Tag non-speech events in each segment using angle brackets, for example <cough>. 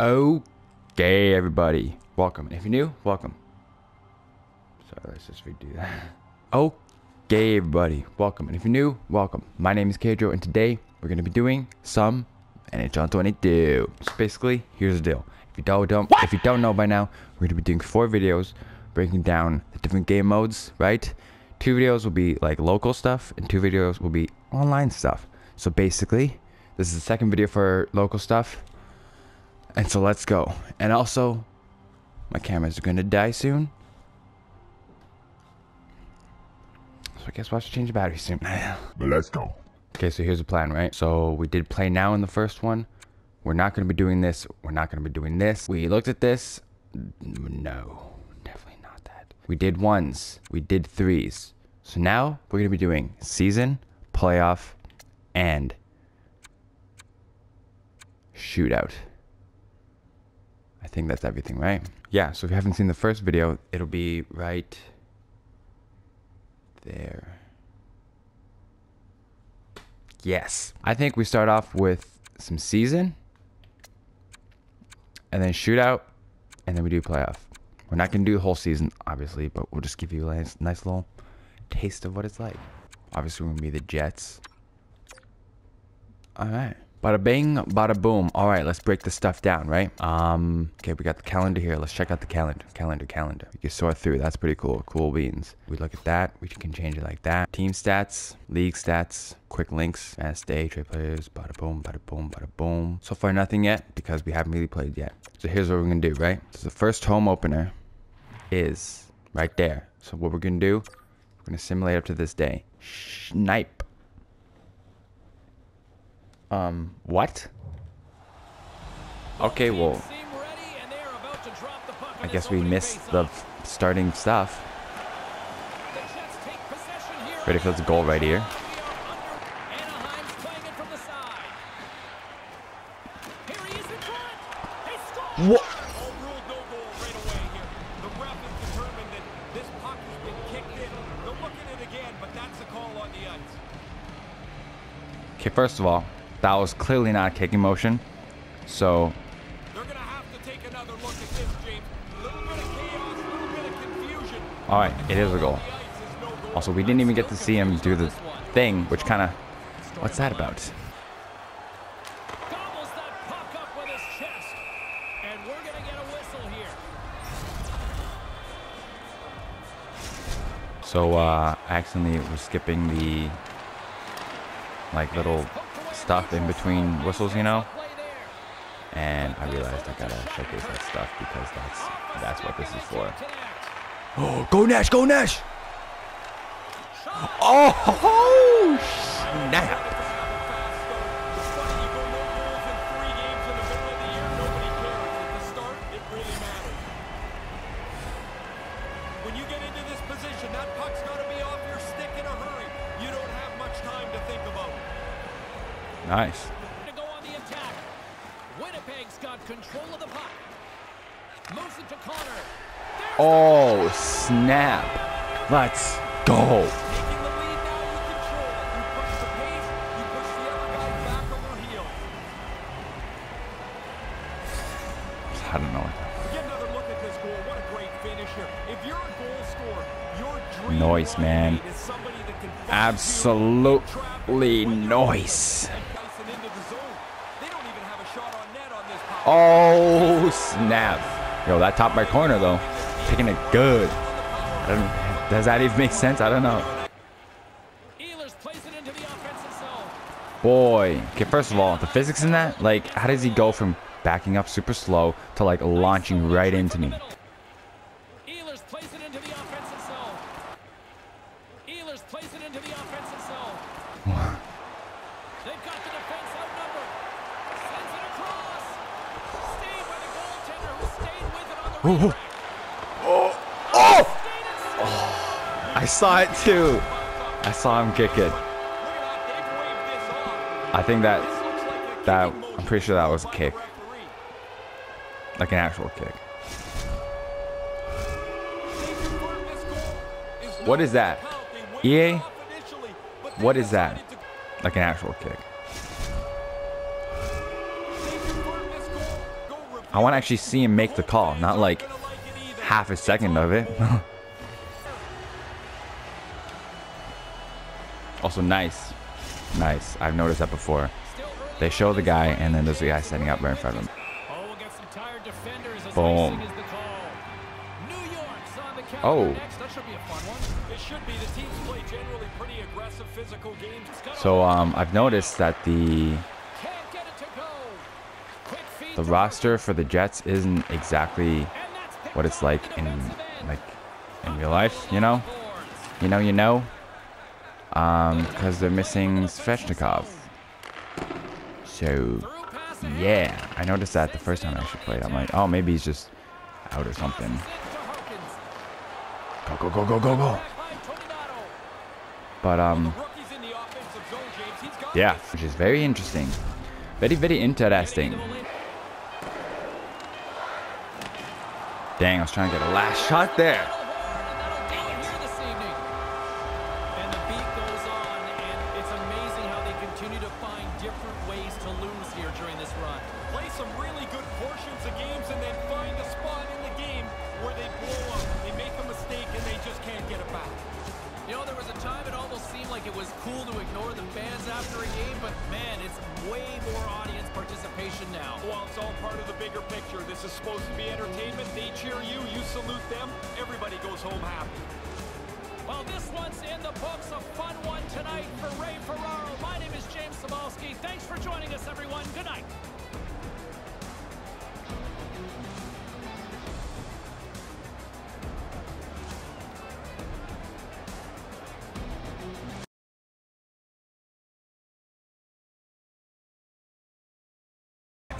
Okay, everybody. Welcome. If you're new, welcome. Sorry, let's just redo that. Okay, everybody. Welcome. And if you're new, welcome. My name is Kedro, and today we're going to be doing some NHL 22. So basically, here's the deal. If you don't, don't if you don't know by now, we're going to be doing four videos breaking down the different game modes, right? Two videos will be like local stuff, and two videos will be online stuff. So basically, this is the second video for local stuff. And so let's go. And also, my cameras are gonna die soon. So I guess we'll have to change the battery soon. <laughs> But let's go. Okay, so here's the plan, right? So we did play now in the first one. We're not gonna be doing this. We're not gonna be doing this. We looked at this. No, definitely not that. We did ones. We did threes. So now we're gonna be doing season, playoff, and shootout. Think that's everything, right? Yeah, so if you haven't seen the first video, it'll be right there. Yes. I think we start off with some season and then shootout and then we do playoff. We're not going to do the whole season, obviously, but we'll just give you a nice, nice little taste of what it's like. Obviously, we're going to be the Jets. All right. Bada bing, bada boom. All right, let's break the stuff down, right? Um, okay, we got the calendar here. Let's check out the calendar. Calendar, calendar. You can sort through. That's pretty cool. Cool beans. We look at that. We can change it like that. Team stats, league stats, quick links, fast day, trade players, bada boom, bada boom, bada boom. So far, nothing yet because we haven't really played yet. So here's what we're gonna do, right? So the first home opener is right there. So what we're gonna do, we're gonna simulate up to this day. Snipe. Um, what? Okay, well, I guess we missed the starting stuff. Ready for this goal right here. What? Okay, first of all, that was clearly not a kicking motion. So. All right, it is a goal. Also, we didn't even get to see him do the thing, which kind of. What's that about? So, uh, accidentally was skipping the, like, little stuff in between whistles, you know? And I realized I gotta showcase that stuff because that's that's what this is for. Oh, go Nash, go Nash! Oh, snap! Oh, finisher. If you're a goal scorer, your dream Noise, man. mate is somebody that can Absolutely noise. and Dyson into the zone. They don't even have a shot on net on this power. Oh, snap. Yo, that top right corner, though. Taking it good. I don't, does that even make sense? I don't know. Ehlers plays it into the offensive zone. Boy. Okay, first of all, the physics in that, like, how does he go from backing up super slow to, like, launching right into me? Ehlers plays it into the offensive zone. Ehlers plays it into the offensive zone. <laughs> They've got the defense outnumbered. Sends it across. Stayed by the goaltender who stayed with it on the Oh, oh, oh! I saw it too. I saw him kick it. Look at that. They've waved this off. I think that This looks like a that I'm pretty sure that was a kick, like an actual kick. They confirmed this goal is What is that? count. They waved EA? it off initially, but they What is that? Like an actual kick. I want to actually see him make the call, not like half a second of it. <laughs> also, nice. Nice. I've noticed that before. They show the guy, and then there's a guy setting up right in front of him. Oh, we'll get some tired defenders as Boom. icing is the call. New York's on the calendar Oh. next. That should be a fun one. It should be. The teams play generally pretty aggressive physical games. So um, I've noticed that the Can't get it to go. Quick feed the roster for the Jets isn't exactly what it's like in like in real life, you know. You know, you know. Um, because they're missing Svechnikov. So yeah, I noticed that the first time I actually played. I'm like, oh, maybe he's just out or something. Go go go go go go. But um, yeah, which is very interesting. Very very interesting. Dang, I was trying to get a last shot there. Happy. Well, this one's in the books. A fun one tonight for Ray Ferraro. My name is James Cybulski. Thanks for joining us, everyone. Good night.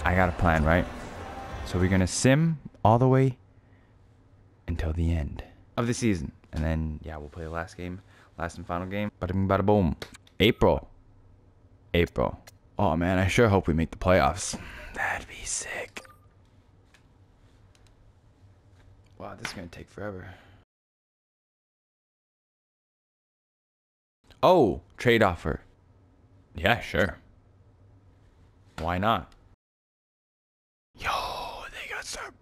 I got a plan, right? So we're gonna sim all the way until the end of the season, and then yeah, we'll play the last game, last and final game. Bada bing, bada boom. April. April. Oh man, I sure hope we make the playoffs. That'd be sick. Wow, this is gonna take forever. Oh, trade offer. Yeah, sure. Why not? Yo, they got some.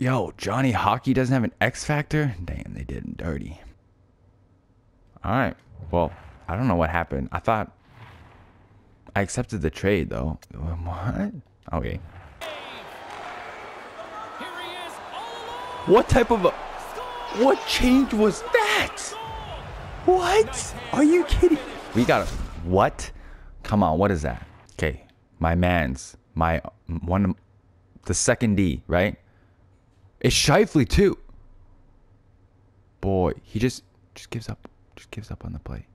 Yo, Johnny Hockey doesn't have an X Factor? Damn, they did him dirty. Alright, well, I don't know what happened. I thought. I accepted the trade, though. What? Okay. What type of a. What change was that? What? Are you kidding? We got a. What? Come on, what is that? Okay, my man's. My. One. The second D, right? It's Scheifele, too. Boy, he just. Just gives up. Just gives up on the play.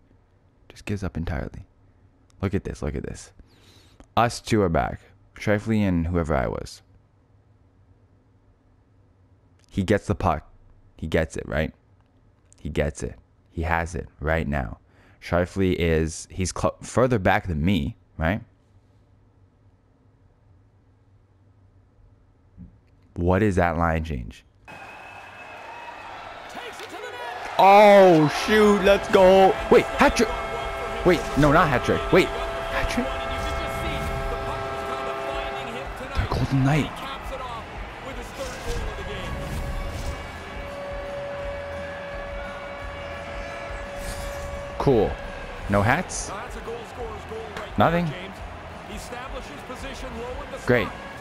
Just gives up entirely. Look at this. Look at this. Us two are back. Scheifele and whoever I was. He gets the puck. He gets it, right? He gets it. He has it right now. Scheifele is he's further back than me, right? What is that line change? Takes it to the net. Oh shoot, let's go. Wait, hat trick. Wait, no, not hat trick. Wait, hat trick. And you can just see the puck is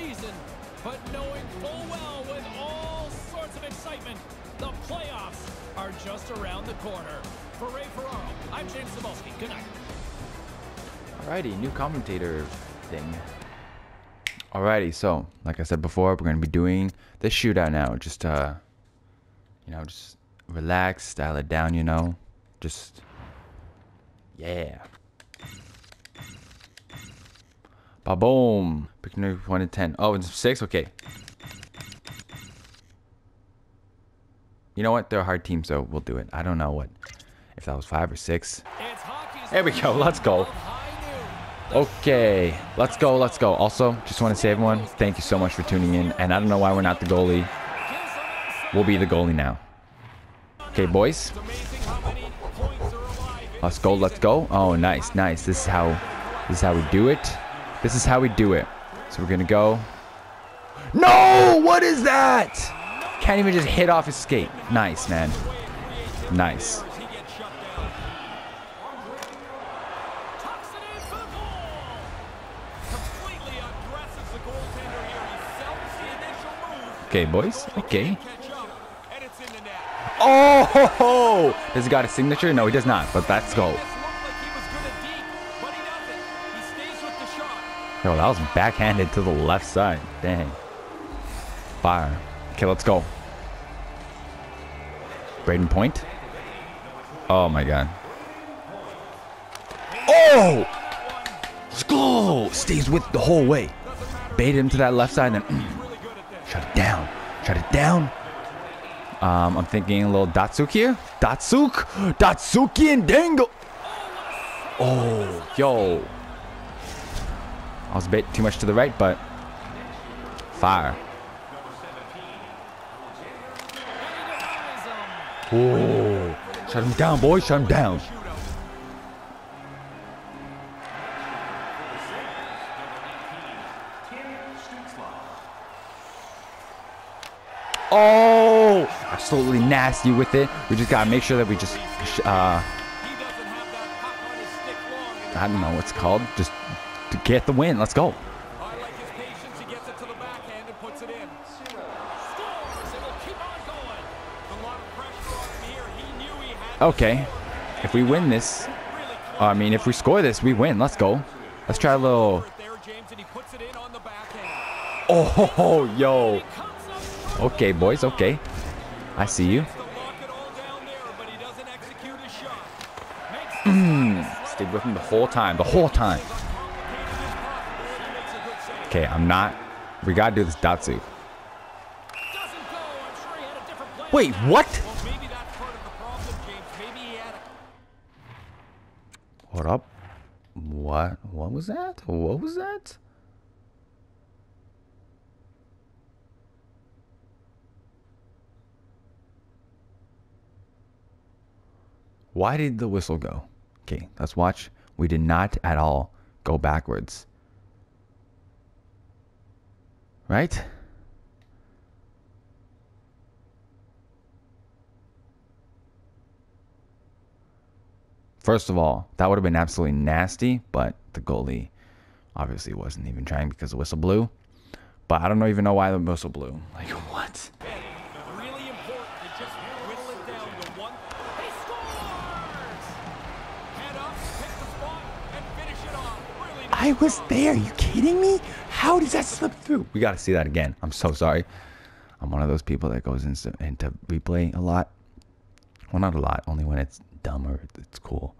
season. But knowing full well with all sorts of excitement, the playoffs are just around the corner. For Ray Ferraro, I'm James Cybulski. Good night. Alrighty, new commentator thing. Alrighty, so like I said before, we're gonna be doing this shootout now. Just uh, you know, just relax, dial it down. You know, just yeah. Ba boom. Picking one to ten. Oh, it's six. Okay. You know what? They're a hard team, so we'll do it. I don't know what if that was five or six. There we go, let's go. Okay, let's go, let's go. Also, just want to say everyone, thank you so much for tuning in. And I don't know why we're not the goalie. We'll be the goalie now. Okay, boys. Let's go, let's go. Oh, nice, nice. This is how this is how we do it. This is how we do it. So we're gonna go. No! What is that? Can't even just hit off his skate. Nice, man. Nice. Okay, boys. Okay. Oh. Does he got a signature? No, he does not. But let's go. Yo, that was backhanded to the left side. Dang. Fire. Okay, let's go. Brayden Point. Oh my god. Oh! Let's go! Stays with the whole way. Baited him to that left side and then <clears throat> shut it down. Shut it down. Um, I'm thinking a little Datsyuk here. Datsyuk! Datsuki and Dango! Oh, yo. I was a bit too much to the right, but fire. Oh, shut him down, boys. Shut him down. Oh, absolutely nasty with it. We just gotta make sure that we just, uh, I don't know what's called, just get the win. Let's go. Okay, if we win this, I mean, if we score this, we win. Let's go. Let's try a little. Oh, yo. Okay, boys. Okay. I see you. <clears throat> Stayed with him the whole time. The whole time. Okay, I'm not. We gotta do this Datsu. Wait, what? Hold up. What? What was that? What was that? Why did the whistle go? Okay, let's watch. We did not at all go backwards. Right? First of all, that would have been absolutely nasty, but the goalie obviously wasn't even trying because the whistle blew. But I don't even know why the whistle blew. Like, <laughs> what? I was job. there. you kidding me? How does that slip through? We got to see that again. I'm so sorry. I'm one of those people that goes into, into replay a lot. Well, not a lot, only when it's dumb or it's cool.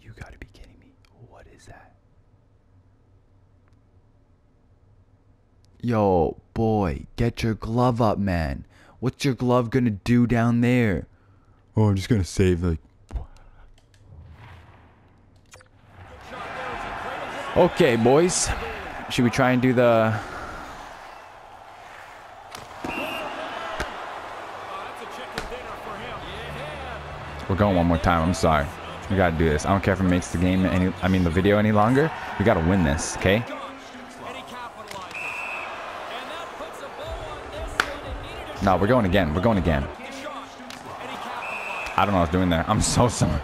You got to be kidding me. What is that? Yo, boy, get your glove up, man. What's your glove gonna do down there? Oh, I'm just gonna save like Okay, boys. Should we try and do the. We're going one more time. I'm sorry. We gotta do this. I don't care if it makes the game any I mean the video any longer. We gotta win this, okay? No, we're going again. We're going again. I don't know I was doing there. I'm so <laughs> sorry.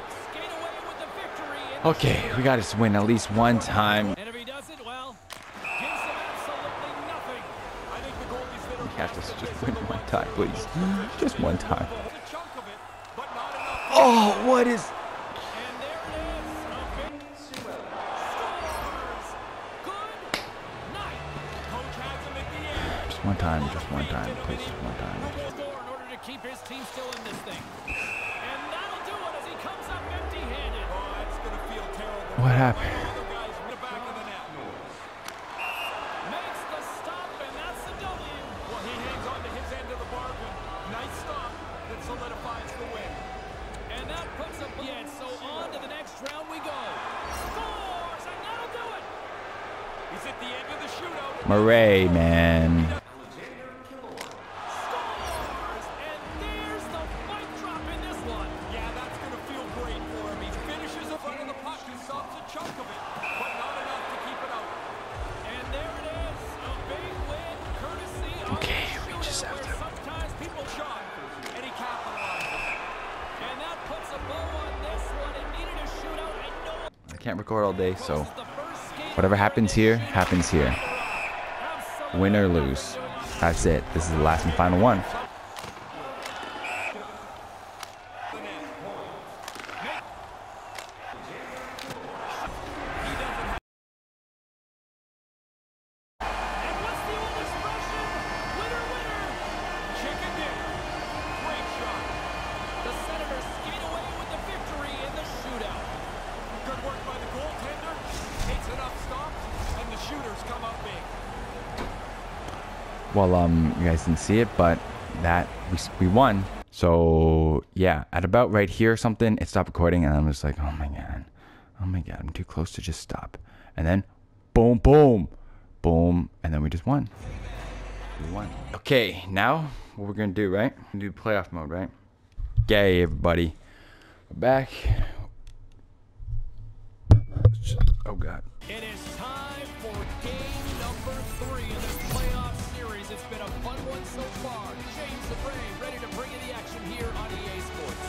Okay, we gotta win at least one time. and if he does it, well, gives him absolutely nothing. I think the goalie's little We have to just win one time, please. Just one time. a chunk of it, but not enough. Oh, what is And there it is. A big scores. Good night. Coach has him at the end. just one time, just one time, please, just one time. What happened? Other guys so whatever happens here, happens here. Win or lose. That's it. This is the last and final one. Well, um, you guys didn't see it, but that we, we won. So yeah, at about right here or something, it stopped recording, and I'm just like, oh my god, oh my god, I'm too close to just stop. And then, boom, boom, boom, and then we just won. We won. Okay, now what we're gonna do, right? We're gonna do playoff mode, right? Yay, everybody! We're back. Oh god. It is time for game number three It's been a fun one so far. James the Brave ready to bring you the action here on EA Sports.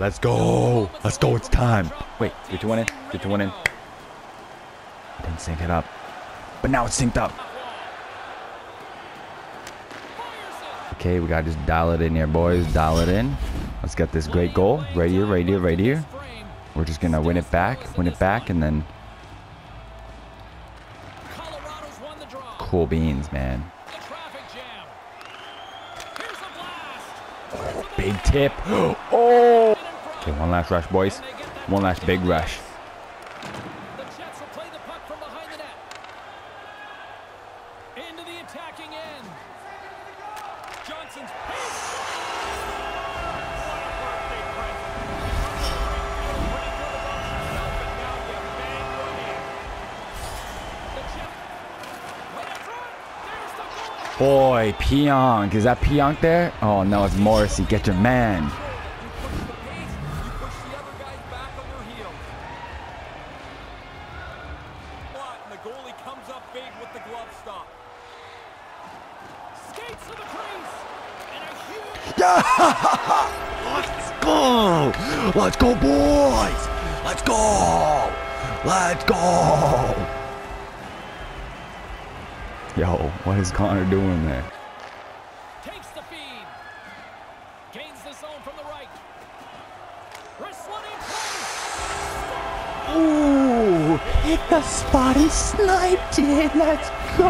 Let's go. Let's go. It's time. Wait, three, two, one in. Three, two, one in. I didn't sync it up, but now it's synced up. Okay, we gotta just dial it in here, boys. Dial it in. Let's get this great goal right here, right here, right here. We're just gonna win it back, win it back, and then cool beans, man. The traffic jam. Here's a blast. Big tip. <gasps> Oh. Okay, one last rush, boys. One last big rush. Boy, Pionk. Is that Pionk there? Oh no, it's Morrissey. Get your man. Let's go! Let's go, boys! Let's go! Let's go! Yo, what is Connor doing there? takes the feed. Gains the zone from the right. Wrestling in place. Ooh, hit the spot and sniped it. Let's go!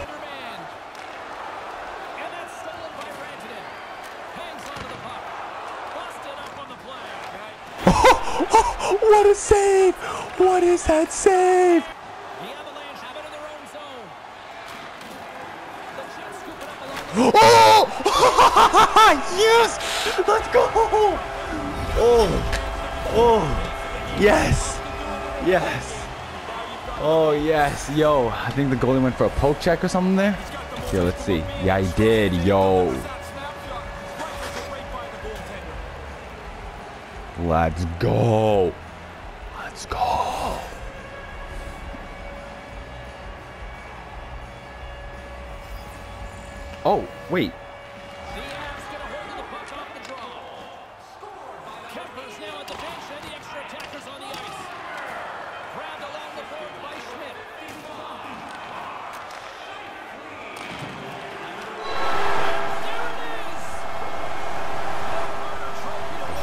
Undermanned. And that's stolen by Rantanen. Hangs onto the puck. Busted up on the play. what a save! What is that save? The Avalanche have it in their own zone. The Jets scoop it up along the Oh! <laughs> yes! Let's go! Oh! Oh! Yes! Yes! Oh yes, yo! I think the goalie went for a poke check or something there. Yo, let's see. Yeah, he did. Yo, That snapshot. Rifles away by the goaltender. let's go! Is.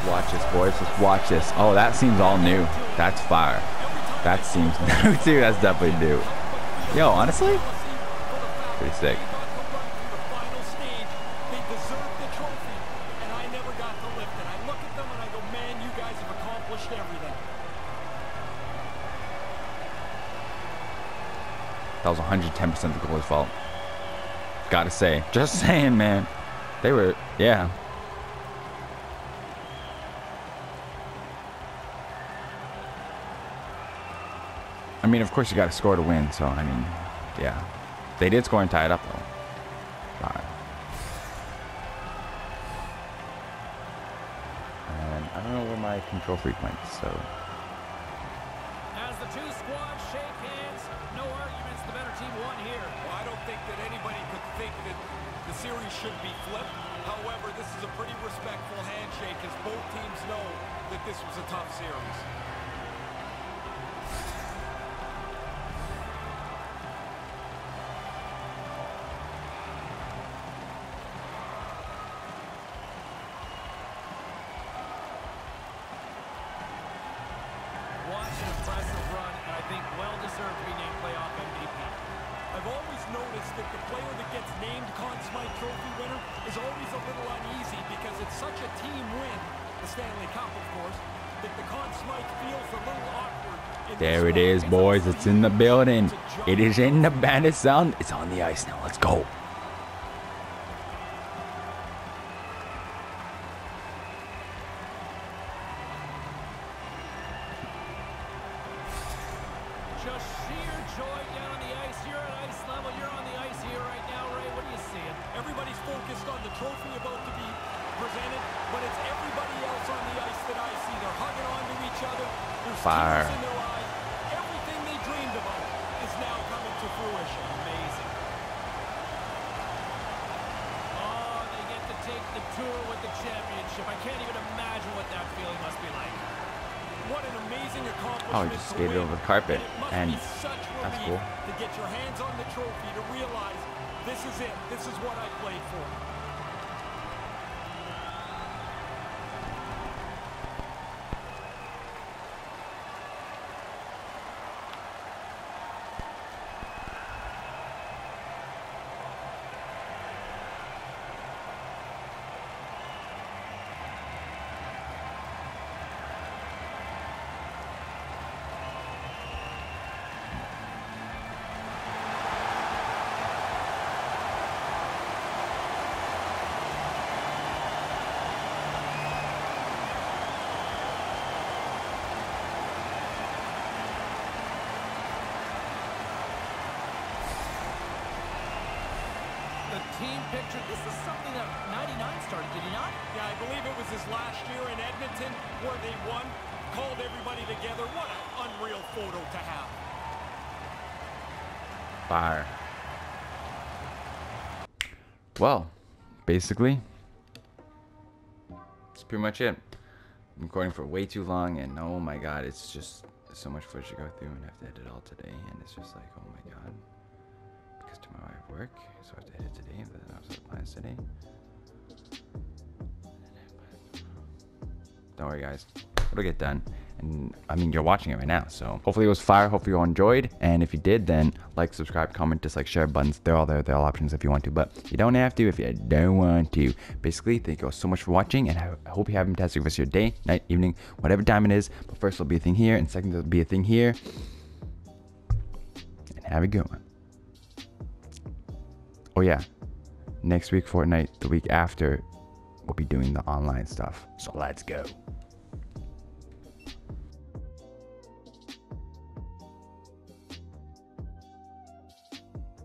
watch this, boys. Let's watch this. Oh, that seems all new. That's fire. That seems <laughs> new too. That's definitely new. Yo, honestly, pretty sick. 100% the goalie's fault. Gotta say. Just <laughs> saying, man. They were, yeah. I mean, of course you gotta score to win, so I mean, yeah. They did score and tie it up, though. And I don't know where my control freak went, so should be flipped. However, this is a pretty respectful handshake as both teams know that this was a tough series. Player that gets named Conn Smythe Trophy winner is always a little uneasy because it's such a team win, the Stanley Cup, of course, that the Conn Smythe feels a little awkward. There it is, boys. It's in the building. It is in the bandit sound. It's on the ice now. Let's go. The tour with the championship. I can't even imagine what that feeling must be like. What an amazing accomplishment. Oh, he just skated over the carpet, And, and such that's cool. To get your hands on the trophy, to realize this is it. This is what I played for. The team picture, this is something that 99 started, did he not? Yeah, I believe it was his last year in Edmonton where they won, called everybody together. What an unreal photo to have. Fire. Well, basically, that's pretty much it. I'm recording for way too long, and oh my god, it's just so much footage to go through, and I have to edit it all today, and it's just like, oh my work, so I have to edit today, but then I have plans today. Don't worry, guys. It'll get done. And I mean, you're watching it right now, so hopefully it was fire. Hopefully you all enjoyed. And if you did, then like, subscribe, comment, dislike, share buttons. They're all there. They're all options if you want to, but you don't have to if you don't want to. Basically, thank you all so much for watching, and I hope you have a fantastic rest of your day, night, evening, whatever time it is. But first, there'll be a thing here, and second, there'll be a thing here. And have a good one. Oh yeah, next week Fortnite, the week after, we'll be doing the online stuff. So let's go.